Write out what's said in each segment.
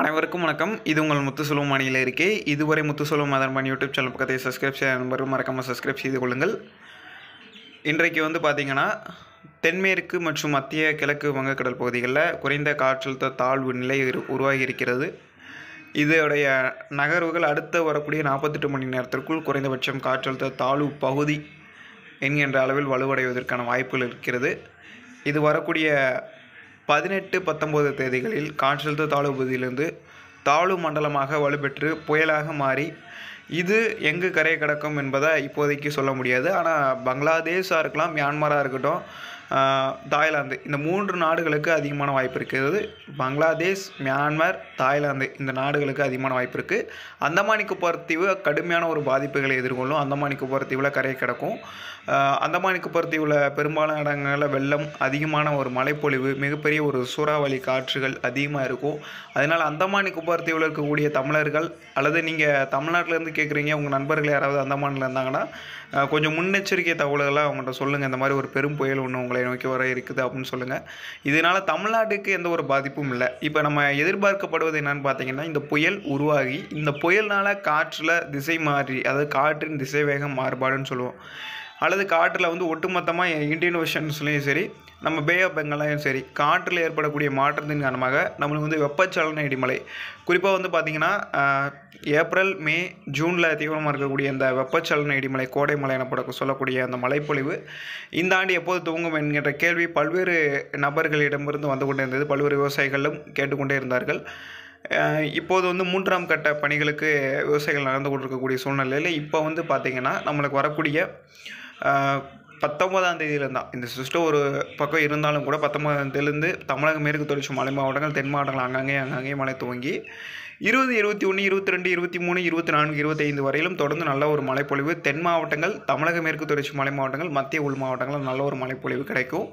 அனைவருக்கும் வணக்கம். இது உங்கள் முத்துசுலம் மாணியில் இருக்கே இதுவரை முத்துசுலம் மதன் யூடியூப் சேனல் பக்கத்தை சப்ஸ்கிரைப் செய்ய நண்பர்கள் மறக்காமல் சப்ஸ்கிரைப் செய்து கொள்ளுங்கள். இன்றைக்கு வந்து பார்த்திங்கன்னா தென்மேற்கு மற்றும் மத்திய கிழக்கு வங்கக்கடல் பகுதிகளில் குறைந்த காற்றழுத்த தாழ்வு நிலை உருவாகி இருக்கிறது இதோடைய நகர்வுகள் அடுத்த வரக்கூடிய நாற்பத்தெட்டு மணி நேரத்திற்குள் குறைந்தபட்சம் காற்றழுத்த தாழ்வு பகுதி என்கின்ற அளவில் வலுவடைவதற்கான வாய்ப்புகள் இருக்கிறது. இது வரக்கூடிய பதினெட்டு பத்தொம்போது தேதிகளில் காற்றழுத்த தாழ்வு பகுதியிலிருந்து தாழ்வு மண்டலமாக வலுப்பெற்று புயலாக மாறி இது எங்கு கரையை கடக்கும் என்பதை இப்போதைக்கு சொல்ல முடியாது. ஆனால் பங்களாதேஷாக இருக்கலாம் மியான்மராக இருக்கட்டும் தாய்லாந்து இந்த மூன்று நாடுகளுக்கு அதிகமான வாய்ப்பு இருக்கிறது பங்களாதேஷ் மியான்மர் தாய்லாந்து இந்த நாடுகளுக்கு அதிகமான வாய்ப்பு இருக்குது அந்தமான் நிக்கோபார் தீவு கடுமையான ஒரு பாதிப்புகளை எதிர்கொள்ளும். அந்தமான் நிக்கோபார் தீவில் கரையை கிடக்கும். அந்தமானிக்கு அந்தமான் நிக்கோபார் தீவில் பெரும்பாலான இடங்களில் வெள்ளம் அதிகமான ஒரு மழைப்பொழிவு மிகப்பெரிய ஒரு சூறாவளி காற்றுகள் அதிகமாக இருக்கும். அதனால் அந்தமான் நிக்கோபார் தீவில் இருக்கக்கூடிய தமிழர்கள் அல்லது நீங்கள் தமிழ்நாட்டிலேருந்து கேட்குறீங்க உங்கள் நண்பர்கள் யாராவது அந்தமானில் இருந்தாங்கன்னா கொஞ்சம் முன்னெச்சரிக்கை தகவல்களாக அவங்கள்ட்ட சொல்லுங்கள் இந்த மாதிரி ஒரு பெரும் புயல் ஒன்று உங்களை நோக்கி வர இருக்குது அப்படின்னு சொல்லுங்கள் இதனால் தமிழ்நாட்டுக்கு எந்த ஒரு பாதிப்பும் இல்லை. இப்போ நம்ம எதிர்பார்க்கப்படுவது என்னன்னு பார்த்தீங்கன்னா இந்த புயல் உருவாகி இந்த புயல்னால் காற்றில் திசை மாறி அதாவது காற்றின் திசை வேகம் மாறுபாடுன்னு சொல்லுவோம். அல்லது காற்றில் வந்து ஒட்டுமொத்தமாக இந்தியன் ஓஷன்ஸ்லேயும் சரி நம்ம பே ஆஃப் பெங்காலையும் சரி காற்றில் ஏற்படக்கூடிய மாற்றத்தின் காரணமாக நம்மளுக்கு வந்து வெப்பச்சலன இடிமலை. குறிப்பாக வந்து பார்த்திங்கன்னா ஏப்ரல் மே ஜூனில் தீவிரமாக இருக்கக்கூடிய அந்த வெப்பச்சலன இடிமலை கோடை மலை எனப்பட சொல்லக்கூடிய அந்த மழைப்பொழிவு இந்த ஆண்டு எப்போது துவங்கும் என்கின்ற கேள்வி பல்வேறு நபர்களிடமிருந்து வந்து கொண்டே இருந்தது பல்வேறு விவசாயிகளும் கேட்டுக்கொண்டே இருந்தார்கள். இப்போது வந்து மூன்றாம் கட்ட பணிகளுக்கு விவசாயிகள் நடந்து கொண்டிருக்கக்கூடிய சூழ்நிலையில் இப்போ வந்து பார்த்திங்கன்னா நம்மளுக்கு வரக்கூடிய பத்தொம்பதாம் தேதியிலேருந்து தான் இந்த சிஸ்டம் ஒரு பக்கம் இருந்தாலும் கூட பத்தொம்பதாம் தேதியிலேருந்து தமிழக மேற்கு தொடர்ச்சி மலை மாவட்டங்கள் தென் மாவட்டங்கள் அங்கங்கே அங்கங்கே மழை துவங்கி இருபது இருபத்தி ஒன்று இருபத்தி ரெண்டு இருபத்தி மூணு இருபத்தி நான்கு இருபத்தைந்து வரையிலும் தொடர்ந்து நல்ல ஒரு மழைப்பொழிவு. தென் மாவட்டங்கள் தமிழக மேற்கு தொடர்ச்சி மலை மாவட்டங்கள் மத்திய உள் மாவட்டங்களில் நல்ல ஒரு மழைப்பொழிவு கிடைக்கும்.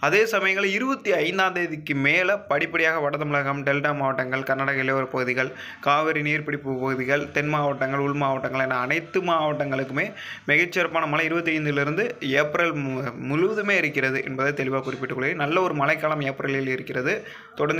அதே சமயங்களில் இருபத்தி ஐந்தாம் தேதிக்கு மேலே படிப்படியாக வட தமிழகம் டெல்டா மாவட்டங்கள் கர்நாடக இளையோர பகுதிகள் காவிரி நீர்பிடிப்பு பகுதிகள் தென் மாவட்டங்கள் உள் மாவட்டங்கள் என அனைத்து மாவட்டங்களுக்குமே மிகச்சிறப்பான மழை. இருபத்தி ஐந்திலிருந்து ஏப்ரல் மு- முழுவதுமே இருக்கிறது என்பதை தெளிவாக குறிப்பிட்டுக்கொள்கிறேன் நல்ல ஒரு மழைக்காலம் ஏப்ரலில் இருக்கிறது. தொடர்ந்து